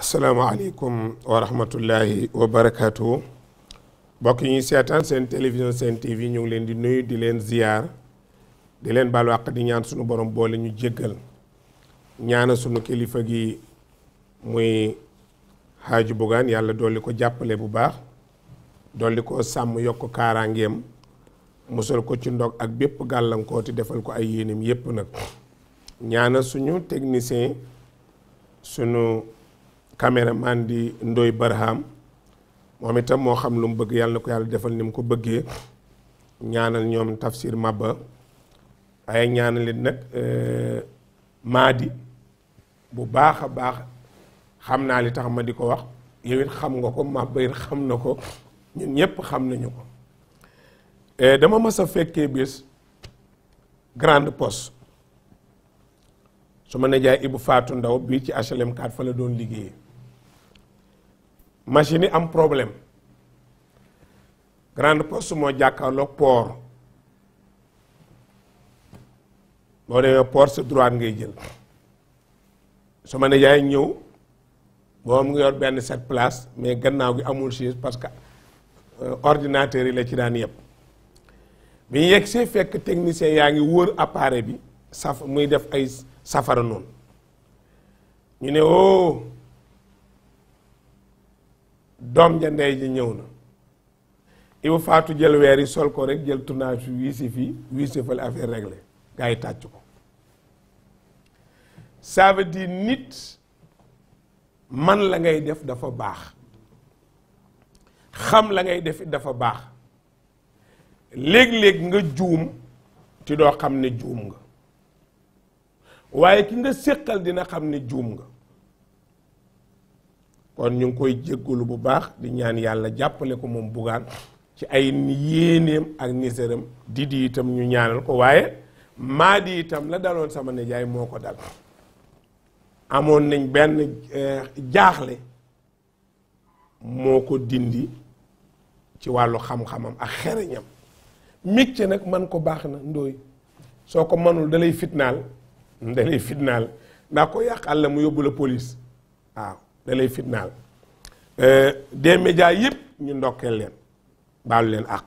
asalaamaaleykum wa rahmatullahi wa barakaatu mbokk yi ñuy seetaan seen télévision seen TV ñu ngi leen di nuyu di leen ziyaar di leen baal wàq di ñaan sunu borom boole ñu jéggal ñaana sunu kilifa gi muy xaaju bugaan yàlla dolli ko jàppale bu baax dolli ko sàmm yokk kaaraangeem musal ko ci ndog ak bépp gàllankoor te defal ko ay yéeneem yépp nag ñaana suñu technicien sunu caméraman di Ndoy Barham moom itam moo xam lu mu bëgg yàlla na ko yàlla defal ni mu ko bëggee ñaanal ñoom Tafsir Maba waaye ñaanal it nag euh, Maadi bu baax a baax xam naa li tax ma di ko wax yow it xam nga ko Maba it xam na ko ñun ñëpp xam nañu ko euh, dama mas a fekkee bés grande poste su ma ne jaay Ibu Faatu Ndaw bii ci HLM 4 fa la doon liggéeyee machine yi am problème grande poste moo jàkkaarloog port boo demee port sa droite ngay jël su ma ne jaay ñëw moom ngi yor benn set place mais gannaaw gi amul chaise parce que euh, ordinateur yi la ci daan yëpp bi ñu yegg see fekk technicien yaa ngi wóor appareil bi saf muy def ay safara noonu ñu ne oo oh, doom ja ndey ji ñëw na Ibu Faatu jël weer yi sol ko rek jël tournage fi wiisi fii wiisi fële affaire réglé gars yi tàcc ko ça veut nit man la ngay def dafa baax xam la ngay def dafa baax léeg-léeg nga juum te doo xam ne juum nga waaye ki nga séqal dina xam ne juum nga kon ñu ngi koy jéggulu bu baax di ñaan yàlla jàppale ko moom bugaan ci ay yéeneem ak niseram di di itam ñu ñaanal ko waaye maa di itam la daloon sama nijaay moo ko dal amoon nañ benn eh, jaaxle moo ko dindi ci wàllu xam-xamam ak xereñam métier nag man ko baax na ndooy soo ko manul dalay fitnaal dalay fitnaal ndax ko yàq àll mu yóbbu la police waaw dalay fitnaal eh, des médias yëpp ñu ndokkeel leen baalu leen àq